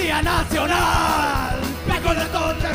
Policía Nacional. Pico de tonta,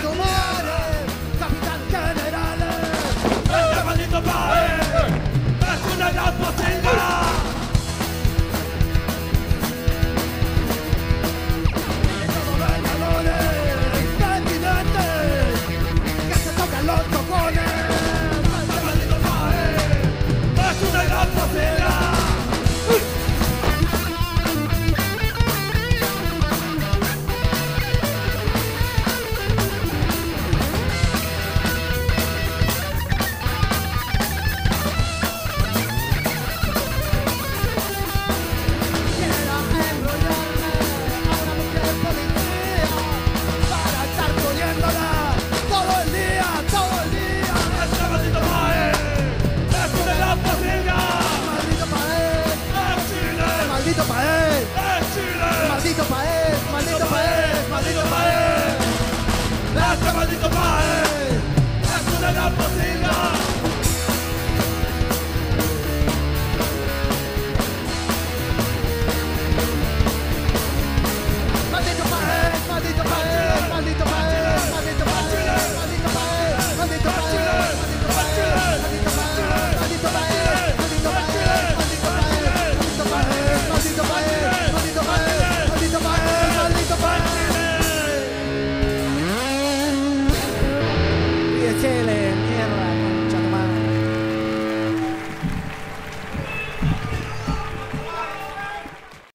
maldito país. Chile! Maldito país, maldito país, maldito país. ¡Este maldito país! Chile.